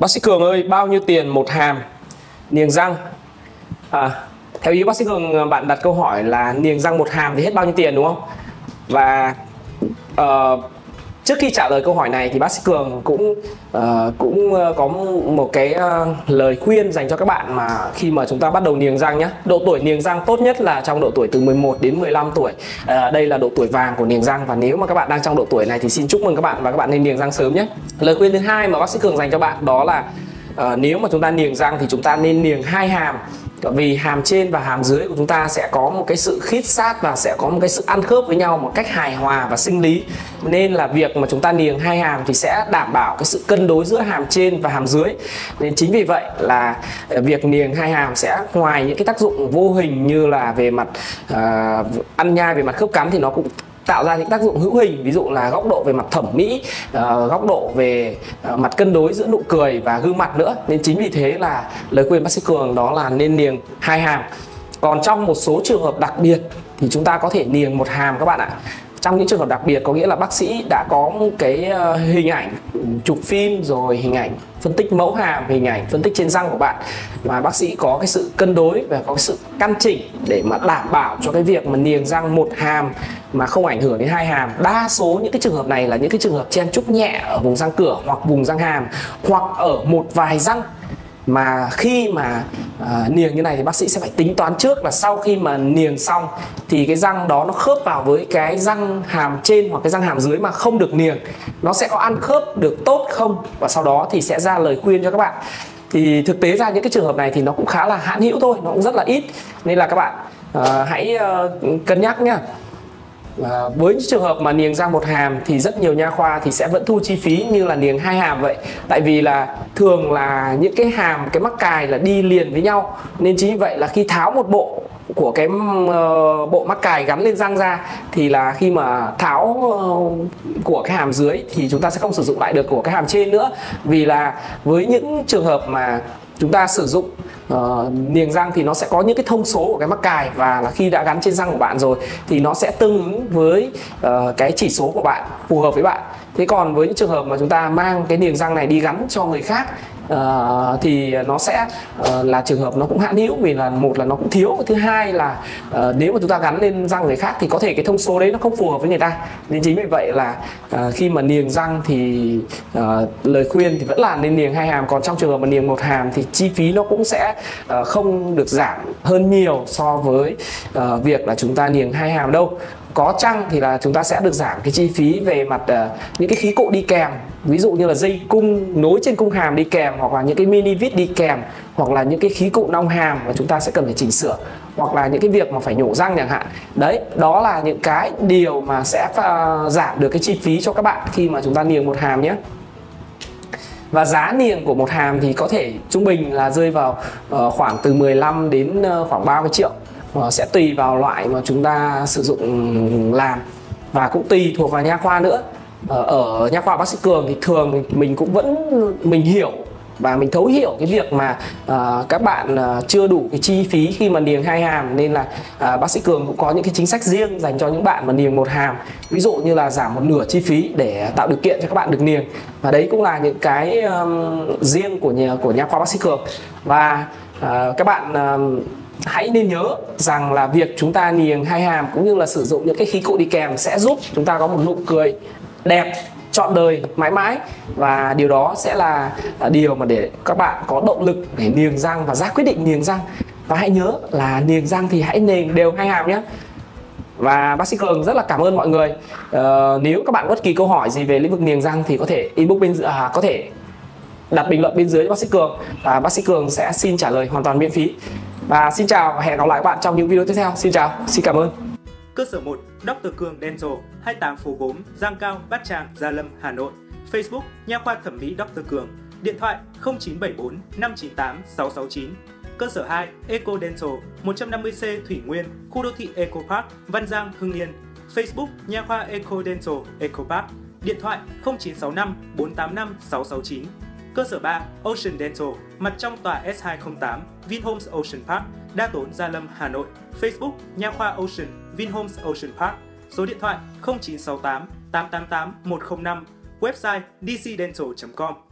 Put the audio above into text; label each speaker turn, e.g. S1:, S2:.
S1: Bác sĩ Cường ơi, bao nhiêu tiền một hàm niềng răng? À, theo ý bác sĩ Cường, bạn đặt câu hỏi là niềng răng một hàm thì hết bao nhiêu tiền đúng không? Và uh, trước khi trả lời câu hỏi này thì bác sĩ cường cũng uh, cũng uh, có một cái uh, lời khuyên dành cho các bạn mà khi mà chúng ta bắt đầu niềng răng nhé độ tuổi niềng răng tốt nhất là trong độ tuổi từ 11 đến 15 tuổi. Uh, đây là độ tuổi vàng của niềng răng và nếu mà các bạn đang trong độ tuổi này thì xin chúc mừng các bạn và các bạn nên niềng răng sớm nhé. Lời khuyên thứ hai mà bác sĩ cường dành cho bạn đó là uh, nếu mà chúng ta niềng răng thì chúng ta nên niềng hai hàm vì hàm trên và hàm dưới của chúng ta sẽ có một cái sự khít sát và sẽ có một cái sự ăn khớp với nhau một cách hài hòa và sinh lý. Nên là việc mà chúng ta niềng hai hàm thì sẽ đảm bảo cái sự cân đối giữa hàm trên và hàm dưới. Nên chính vì vậy là ờ, việc niềng hai hàm sẽ ngoài những cái tác dụng vô hình như là về mặt uh, ăn nhai về mặt khớp cắn thì nó cũng tạo ra những tác dụng hữu hình ví dụ là góc độ về mặt thẩm mỹ uh, góc độ về uh, mặt cân đối giữa nụ cười và gương mặt nữa. Nên chính vì thế là lời khuyên bác sĩ cường đó là nên niềng hai hàm. Còn trong một số trường hợp đặc biệt thì chúng ta có thể niềng một hàm các bạn ạ trong những trường hợp đặc biệt, có nghĩa là bác sĩ đã có cái ờ, hình ảnh chụp phim, rồi hình ảnh phân tích mẫu hàm, hình ảnh phân tích trên răng của bạn. Và bác sĩ có cái sự cân đối và có cái sự căn chỉnh để mà đảm bảo cho cái việc mà niềng răng một hàm mà không ảnh hưởng đến hai hàm. Đa số những cái trường hợp này là những cái trường hợp chen trúc nhẹ ở vùng răng cửa hoặc vùng răng hàm hoặc ở một vài răng mà khi mà à, niềng như này thì bác sĩ sẽ phải tính toán trước là sau khi mà niềng xong thì cái răng đó nó khớp vào với cái răng hàm trên hoặc cái răng hàm dưới mà không được niềng. Nó sẽ có ăn khớp được tốt không? Và sau đó thì sẽ ra lời khuyên cho các bạn. Thì thực tế ra những cái trường hợp này thì nó cũng khá là hạn hữu thôi nó cũng rất là ít. Nên là các bạn uh, hãy uh, cân nhắc nhá và với những trường hợp mà niềng răng một hàm thì rất nhiều nha khoa thì sẽ vẫn thu chi phí như là niềng hai hàm vậy. Tại vì là thường là những cái hàm, cái mắc cài là đi liền với nhau. Nên chính vì vậy là khi tháo một bộ của cái ờ, bộ mắc cài gắn lên răng ra thì là khi mà tháo ờ, của cái hàm dưới thì chúng ta sẽ không sử dụng lại được của cái hàm trên nữa. Vì là với những trường hợp mà chúng ta sử dụng Ờ, uh, niềng răng thì nó sẽ có những cái thông số của cái mắc cài và là khi đã gắn trên răng của bạn rồi thì nó sẽ tương ứng với uh, cái chỉ số của bạn phù hợp với bạn. Thế còn với những trường hợp mà chúng ta mang cái niềng răng này đi gắn cho người khác uh, thì nó sẽ uh, là trường hợp nó cũng hạn hữu vì là một là nó cũng thiếu thứ hai là uh, nếu mà chúng ta gắn lên răng người khác thì có thể cái thông số đấy nó không phù hợp với người ta. Nên chính vì vậy là uh, khi mà niềng răng thì uh, lời khuyên thì vẫn là nên niềng hai hàm. Còn trong trường hợp mà niềng một hàm thì chi phí nó cũng sẽ uh, không được giảm hơn nhiều so với uh, việc là chúng ta niềng hai hàm đâu. Có chăng thì là chúng ta sẽ được giảm cái chi phí về mặt uh, những cái khí cụ đi kèm ví dụ như là dây cung nối trên cung hàm đi kèm hoặc là những cái mini vít đi kèm hoặc là những cái khí cụ nong hàm mà chúng ta sẽ cần phải chỉnh sửa hoặc là những cái việc mà phải nhổ răng chẳng hạn. Đấy đó là những cái điều mà sẽ uh, giảm được cái chi phí cho các bạn khi mà chúng ta niềng một hàm nhé và giá niềng của một hàm thì có thể trung bình là rơi vào uh, khoảng từ 15 đến uh, khoảng 30 triệu. Uh, sẽ tùy vào loại mà chúng ta sử dụng làm. Và cũng tùy thuộc vào nha khoa nữa. Ở nha khoa bác sĩ cường thì thường mình cũng vẫn mình hiểu và mình thấu hiểu cái việc mà uh, các bạn uh, chưa đủ cái chi phí khi mà niềng hai hàm. Nên là uh, bác sĩ cường cũng có những cái chính sách riêng dành cho những bạn mà niềng một hàm. Ví dụ như là giảm một nửa chi phí để tạo điều kiện cho các bạn được niềng. Và đấy cũng là những cái um, riêng của nhà của nha khoa bác sĩ cường. Và uh, các bạn uh, hãy nên nhớ rằng là việc chúng ta niềng hai hàm cũng như là sử dụng những cái khí cụ đi kèm sẽ giúp chúng ta có một nụ cười đẹp trọn đời mãi mãi. Và điều đó sẽ là điều mà để các bạn có động lực để niềng răng và ra quyết định niềng răng. Và hãy nhớ là niềng răng thì hãy niềng đều hai hàm nhé. Và bác sĩ cường rất là cảm ơn mọi người. Ờ, nếu các bạn có bất kỳ câu hỏi gì về lĩnh vực niềng răng thì có thể inbox bên à, có thể đặt bình luận bên dưới cho bác sĩ cường. Và bác sĩ cường sẽ xin trả lời hoàn toàn miễn phí. Và xin chào và hẹn gặp lại các bạn trong những video tiếp theo. Xin chào xin cảm ơn.
S2: Cơ sở 1 Dr. Cường Dental 28 phố Gốm, Giang Cao, Bát Tràng, Gia Lâm, Hà Nội Facebook Nha khoa thẩm mỹ Dr. Cường Điện thoại 0974 598 669 Cơ sở 2 Eco Dental 150C Thủy Nguyên, khu đô thị Eco Park, Văn Giang, Hưng Yên Facebook Nha khoa Eco Dental Eco Park Điện thoại 0965 485 669 Cơ sở 3 Ocean Dental, mặt trong tòa S208, Vinhomes Ocean Park, Đa Tốn Gia Lâm, Hà Nội. Facebook Nha khoa Ocean, Vinhomes Ocean Park. Số điện thoại 0968 888 105. Website dcdental.com